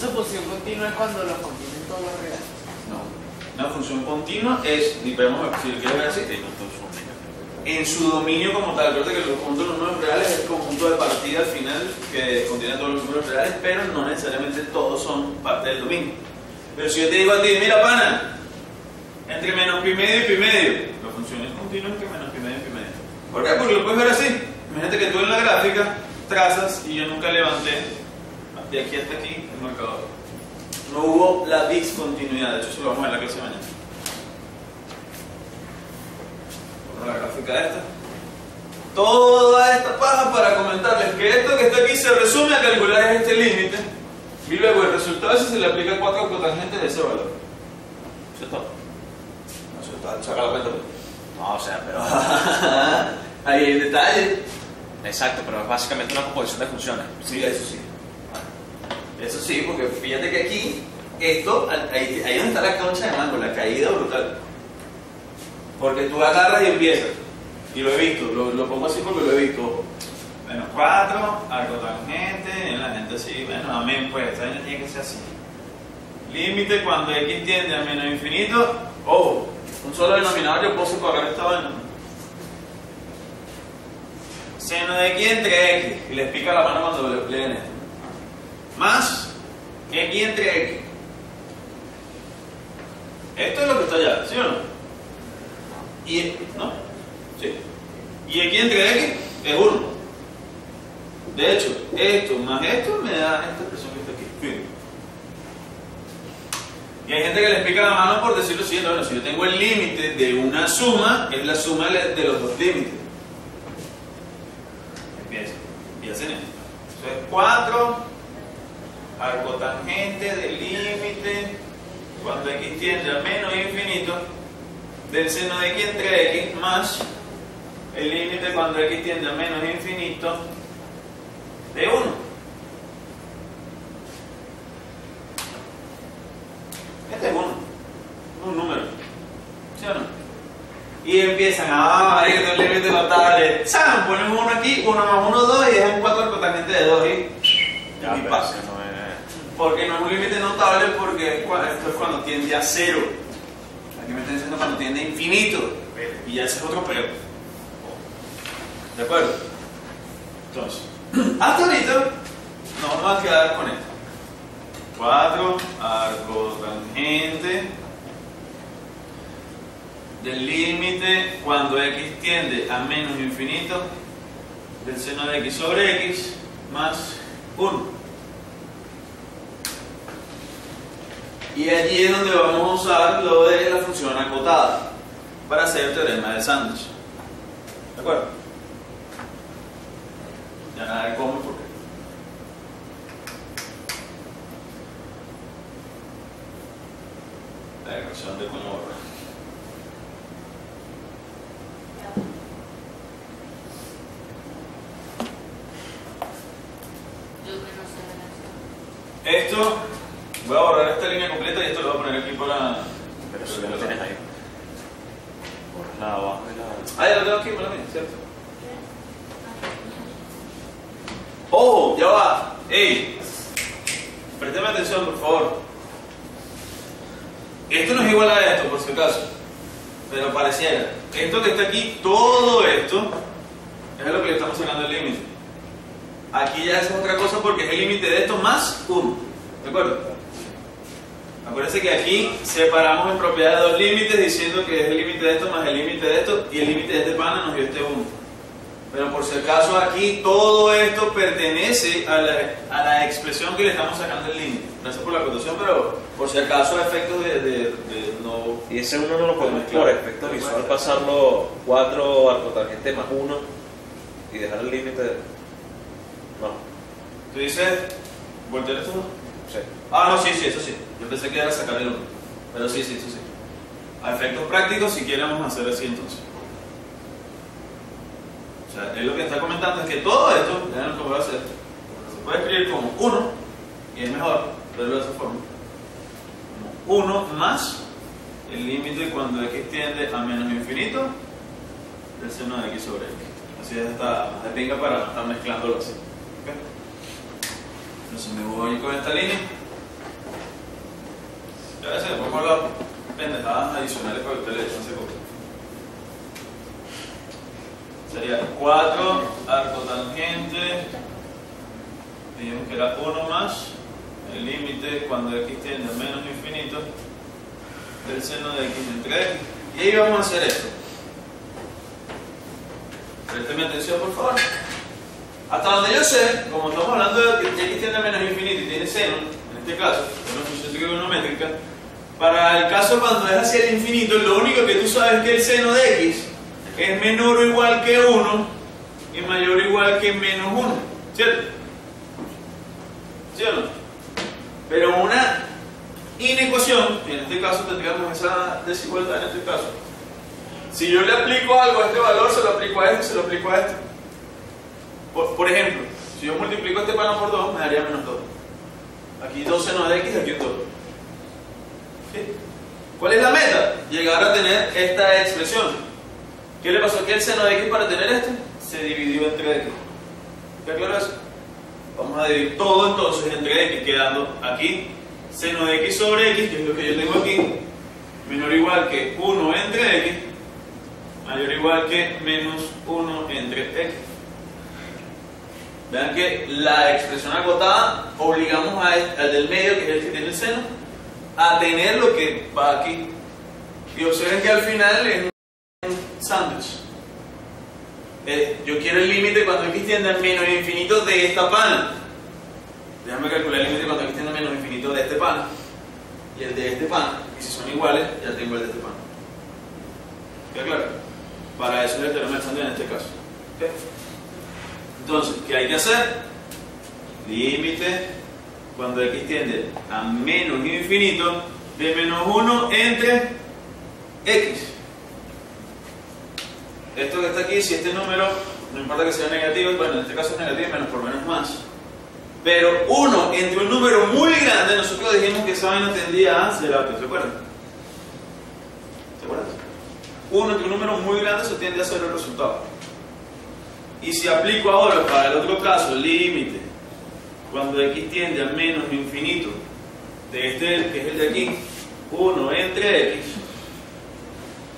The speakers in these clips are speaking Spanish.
Entonces función continua es cuando los contienen todos los reales. No. Una función continua es, y podemos si lo quieres ver así, en su dominio como tal. Recuerda que el conjunto de los números reales es el conjunto de partida al final que contiene todos los números reales, pero no necesariamente todos son parte del dominio. Pero si yo te digo a ti, mira pana, entre menos pi medio y pi medio, la función es continua entre menos pi medio y pi medio. ¿Por qué? Porque lo puedes ver así. Imagínate que tú en la gráfica trazas y yo nunca levanté de aquí hasta aquí el marcador. No hubo la discontinuidad, de hecho eso lo vamos a ver en la clase de mañana. la gráfica esta. Toda esta paja para comentarles que esto que está aquí se resume a calcular este límite y luego el resultado ese se le aplica a cuatro cotangentes de ese valor. Eso es todo. Eso está, saca la cuenta. No, o sea, pero. Ahí hay detalle. Exacto, pero es básicamente una composición de funciones. Sí, eso sí. Eso sí, porque fíjate que aquí, esto, ahí, ahí donde está la concha de mango, la caída brutal. Porque tú agarras y empiezas. Y lo he visto, lo, lo pongo así porque lo he visto. Menos 4, arco tangente, la gente así, bueno, amén, pues, esta vaina tiene que ser así. Límite cuando x tiende a menos infinito, ojo, un solo denominador yo puedo separar esta vaina. Seno de x entre x, y les pica la mano cuando le leen esto. Más x entre x. Esto es lo que está allá, ¿sí o no? Y, ¿no? Sí. Y x entre x es 1. De hecho, esto más esto me da esta expresión que está aquí. Y hay gente que les pica la mano por decirlo siguiente, bueno, si yo tengo el límite de una suma, es la suma de los dos límites. Empieza. Y hacen esto. Eso es 4, arco tangente del límite, cuando x tiende a menos infinito, del seno de x entre x más el límite cuando x tiende a menos infinito de 1. Este es 1, un número, ¿sí o no? Y empiezan, ah, que tener límite notable. ¡Sam! Ponen uno aquí, 1 más 1, 2 y dejan 4 cotangente de 2 y, Ya, y pasa. Porque no es un límite notable porque esto es cuando tiende a cero. Aquí me están diciendo cuando tiende a infinito. Y ya ese es otro peo. ¿De acuerdo? Entonces, hasta ahorita nos vamos a quedar con esto. 4 arco tangente del límite cuando x tiende a menos infinito del seno de x sobre x más 1. Y allí es donde vamos a usar lo de la función acotada para hacer el teorema de Sandwich. ¿De acuerdo? Ya nada de cómo y por qué. La ecuación de eso. Esto, voy a borrar esta línea completa y esto lo voy a poner aquí para. Pero si lo tienes ahí. Por la abajo y la. Ah, ya lo tengo aquí, para mí, ¿cierto? ¡Ojo! ¡Ya va! ¡Ey! Présteme atención, por favor. Esto no es igual a esto, por si acaso. Pero pareciera. Esto que está aquí, todo esto, es lo que le estamos sacando el límite. Aquí ya es otra cosa porque es el límite de esto más 1. ¿De acuerdo? Acuérdense que aquí separamos en propiedad de dos límites diciendo que es el límite de esto más el límite de esto y el límite de este pana nos dio este 1. Pero por si acaso aquí todo esto pertenece a la, a la expresión que le estamos sacando el límite. Gracias por la acotación, pero por si acaso a efectos de, de- de no... Y ese uno no lo podemos por efecto visual pasarlo 4 arcotangente más 1 y dejar el límite. de- No, Tú dices, ¿voltear esto? sí. Ah, no, sí, sí, eso sí. Yo pensé que era sacar el 1. Pero sí, sí, eso sí. A efectos prácticos, si quieren, vamos a hacer así entonces. O sea, él lo que está comentando es que todo esto, vean lo que voy a hacer, se puede escribir como 1, y es mejor verlo de esa forma. Como 1 más el límite cuando x tiende a menos infinito del seno de x sobre x. Así es, está de pinga para estar mezclándolo así. Entonces me voy con esta línea. Y a veces pongo las pendejadas adicionales para que ustedes le echen. Sería 4 arcotangente, dijimos que era 1 más el límite cuando x tiende a menos infinito del seno de x entre x. Y ahí vamos a hacer esto. Présteme atención, por favor. Hasta donde yo sé, como estamos hablando de que x tiende a menos infinito y tiene seno, en este caso, una función trigonométrica, para el caso cuando es hacia el infinito, lo único que tú sabes es que el seno de x es menor o igual que 1 y mayor o igual que menos 1. ¿Cierto? ¿Sí o no? Pero una inecuación, en este caso tendríamos esa desigualdad en este caso, si yo le aplico algo a este valor, se lo aplico a este, se lo aplico a este. Por, ejemplo, si yo multiplico este pano por 2, me daría menos 2. Aquí 2 seno de x, aquí un 2. ¿Cuál es la meta? Llegar a tener esta expresión. ¿Qué le pasó aquí al seno de x para tener esto? Se dividió entre x. ¿Está claro eso? Vamos a dividir todo entonces entre x, quedando aquí seno de x sobre x, que es lo que yo tengo aquí, menor o igual que 1 entre x, mayor o igual que menos 1 entre x. Vean que la expresión acotada obligamos al del medio, que es el que tiene el seno, a tener lo que va aquí. Y observen que al final es un sándwich. Eh, yo quiero el límite cuando x tiende a menos infinito de esta pana. Déjame calcular el límite cuando x tiende a menos infinito de este pana. Y el de este pana. Y si son iguales, ya tengo el de este pana. ¿Queda claro? Para eso es el teorema de Chandler en este caso. Entonces, ¿qué hay que hacer? Límite cuando x tiende a menos infinito de menos 1 entre x. Esto que está aquí, si este número, no importa que sea negativo, bueno, en este caso es negativo, menos por menos más. Pero 1 entre un número muy grande, nosotros dijimos que esa vaina tendía a ser alto, ¿se acuerdan? ¿Se acuerdan? 1 entre un número muy grande, eso tiende a ser el resultado. Y si aplico ahora para el otro caso, límite, cuando x tiende a menos infinito, de este que es el de aquí, 1 entre x,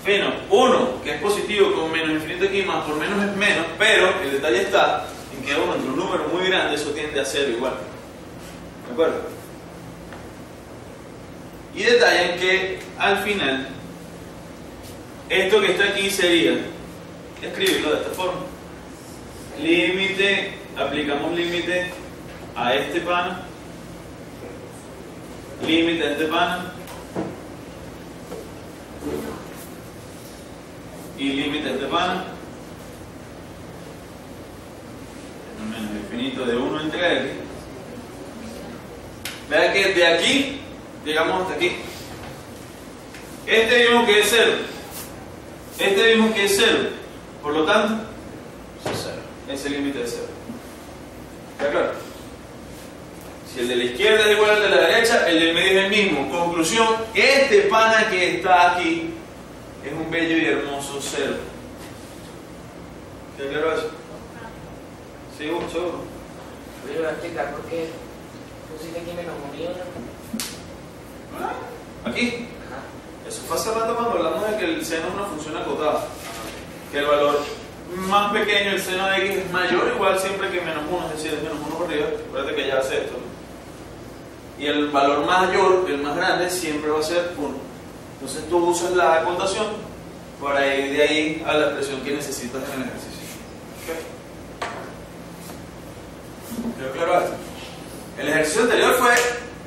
menos 1, que es positivo con menos infinito aquí, más por menos es menos, pero el detalle está en que 1 entre un número muy grande, eso tiende a ser igual. ¿De acuerdo? Y detalle en que al final, esto que está aquí sería, escribirlo de esta forma. Límite, aplicamos límite a este pana, límite a este pana, y límite a este pana, menos infinito de 1 entre x. Vean que de aquí llegamos hasta aquí. Este vimos que es 0. Este vimos que es 0. Por lo tanto, es 0. Ese límite es 0. ¿Está claro? Si el de la izquierda es igual al de la derecha, el del medio es el mismo. Conclusión, este pana que está aquí es un bello y hermoso 0. ¿Está claro eso? Sí, seguro. Yo voy a explicar por qué pusiste aquí menos unido. Aquí. Ajá. Eso fue hace rato cuando hablamos de que el seno es una función acotada. Que el valor más pequeño del seno de x es mayor o igual siempre que menos 1, es decir, es menos 1 por arriba. Acuérdate que ya hace esto. Y el valor mayor, el más grande, siempre va a ser 1. Entonces tú usas la acotación para ir de ahí a la expresión que necesitas en el ejercicio. ¿Ok? ¿Quedó claro esto? El ejercicio anterior fue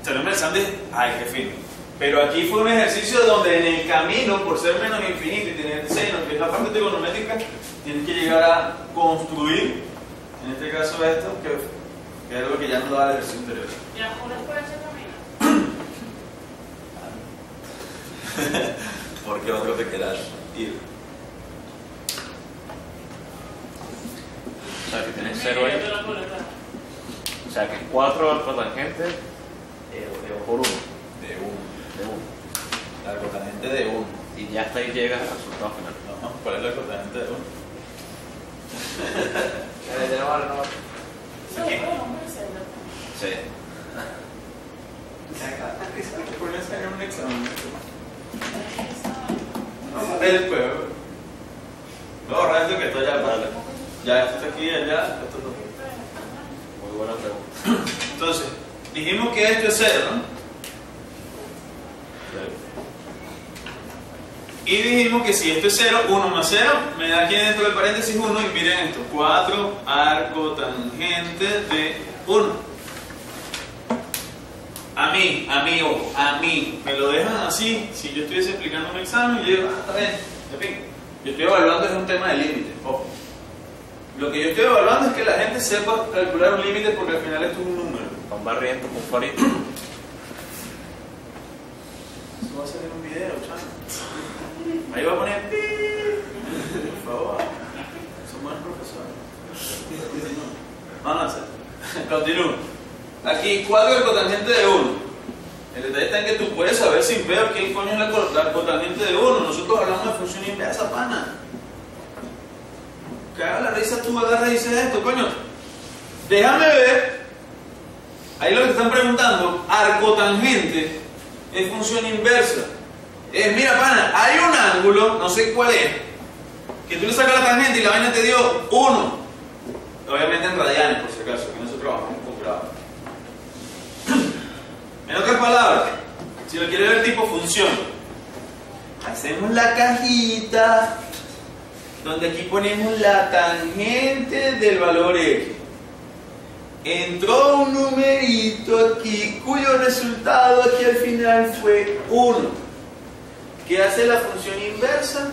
teorema del Sandwich, ay, qué fino. Pero aquí fue un ejercicio donde en el camino, por ser menos infinito y tener seno, que es la parte trigonométrica, tienes que llegar a construir, en este caso esto, que, que es lo que ya nos da la versión interior. ¿Y las mulas por ese camino? Porque otro te querrás ir. O sea que tienes cero. O sea que 4 alfa tangente de por 1. De 1. De 1. La cotangente de 1. Y ya hasta ahí llegas al resultado final. No, ¿cuál es la cotangente de 1? Sí. Sí. Pones en un examen. No, después. No, ahorrar que está allá, vale. Ya esto está aquí, allá, esto no. Muy buena pregunta. Entonces, dijimos que esto es cero, ¿no? Y dijimos que si esto es 0, 1 más 0, me da aquí dentro del paréntesis 1 y miren esto, 4 arco tangente de 1. A mí, a mí, ojo, a mí, me lo dejan así, si yo estuviese explicando un examen, yo digo, ah, está bien, yo estoy evaluando es un tema de límite, ojo. Lo que yo estoy evaluando es que la gente sepa calcular un límite porque al final esto es un número. Van barriendo con farito. Eso va a salir un video, chamo. Ahí va a poner. Por favor. Son buenos profesores. Vamos a hacer. Continúo. Aquí, 4 el cotangente de 1. El detalle está en que tú puedes saber sin ver qué coño es la, la cotangente de 1. Nosotros hablamos de función inversa, pana. Haga la risa, tú agarras y dices esto, coño. Déjame ver. Ahí lo que están preguntando, arcotangente es función inversa. Es, mira, pana, hay un ángulo, no sé cuál es, que tú le sacas la tangente y la vaina te dio 1. Obviamente en radianes, por si acaso, que no se trabajamos con grados. En otras palabras, si lo quiere ver tipo función, hacemos la cajita donde aquí ponemos la tangente del valor x. Entró un numerito aquí cuyo resultado aquí al final fue 1. ¿Qué hace la función inversa?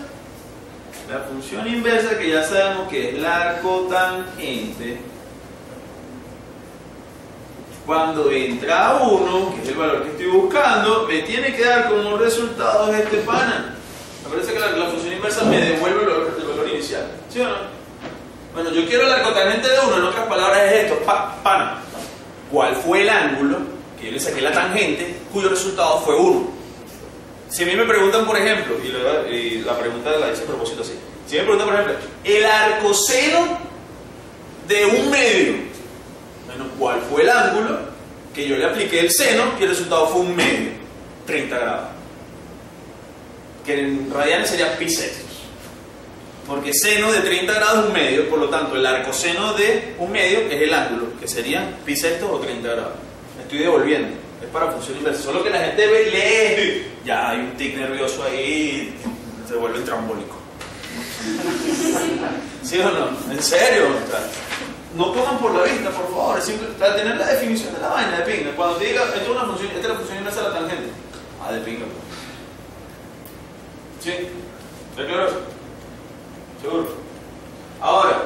La función inversa que ya sabemos que es la arcotangente. Cuando entra 1, que es el valor que estoy buscando, me tiene que dar como resultado este pana. Me parece que la, función inversa me devuelve el valor, inicial. ¿Sí o no? Bueno, yo quiero la arcotangente de 1, en otras palabras ¿Cuál fue el ángulo que yo le saqué la tangente cuyo resultado fue 1? Si a mí me preguntan, por ejemplo, y la, pregunta la hice a propósito así, si me preguntan, por ejemplo, el arcoseno de un medio, bueno, ¿cuál fue el ángulo que yo le apliqué el seno y el resultado fue un medio? 30 grados. Que en radianes sería pi sextos. Porque seno de 30 grados es un medio, por lo tanto, el arcoseno de un medio es el ángulo, que sería pi sextos o 30 grados. Me estoy devolviendo. Es para función inversa. Solo que la gente ve y lee. Ya hay un tic nervioso ahí. Se vuelve trambólico. ¿Sí o no? ¿En serio? O sea, no toman por la vista, por favor. Es simple, para tener la definición de la vaina de pinga. Cuando te diga, esto es una función, esta es la función inversa de la tangente. Ah, de pinga. ¿Sí? ¿Está claro? ¿Seguro? Ahora,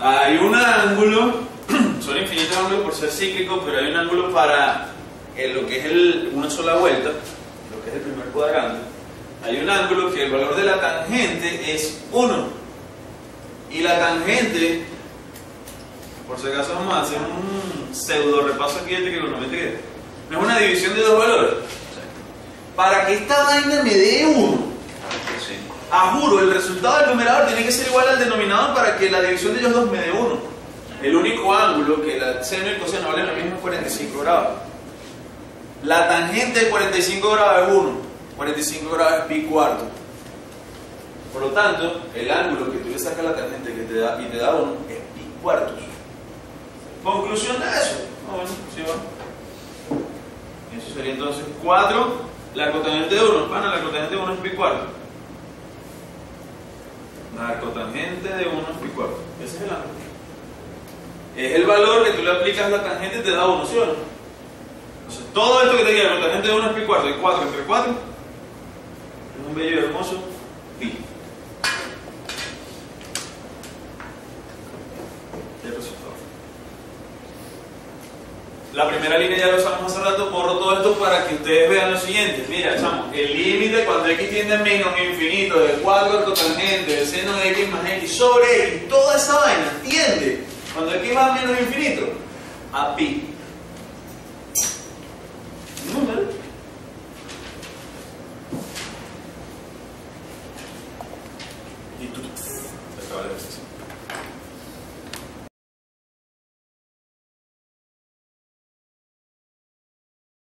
hay un ángulo, son infinitos ángulos por ser cíclico, pero hay un ángulo para eh, lo que es el- una sola vuelta, lo que es el primer cuadrante. Hay un ángulo que el valor de la tangente es 1. Y la tangente, por si acaso vamos a hacer un pseudo repaso aquí de trigonometría. no es una división de dos valores. Para que esta vaina me dé 1, Ah, juro, el resultado del numerador tiene que ser igual al denominador para que la división de ellos dos me dé 1. El único ángulo que la seno y el coseno valen lo mismo es 45 grados. La tangente de 45 grados es 1. 45 grados es pi cuarto. Por lo tanto, el ángulo que tú le sacas a la tangente que te da, y te da 1 es pi cuartos. Conclusión de eso. Ah, bueno, sí va. Eso sería entonces 4, la cotangente de 1. Pana, la cotangente de 1 es pi cuarto. La cotangente de 1 es pi cuarto. Ese es el ángulo. Es el valor que tú le aplicas a la tangente y te da 1, ¿sí o no? Entonces, todo esto que te diga, la cotangente de 1 es pi cuarto y 4 entre 4 es un bello y hermoso pi. El resultado. La primera línea ya lo usamos hace rato, borro todo esto para que ustedes vean lo siguiente. Mira, chamo, el límite cuando x tiende a menos infinito de 4 al cotangente del seno de x más x sobre x, toda esa vaina tiende, cuando x va a menos infinito, a pi.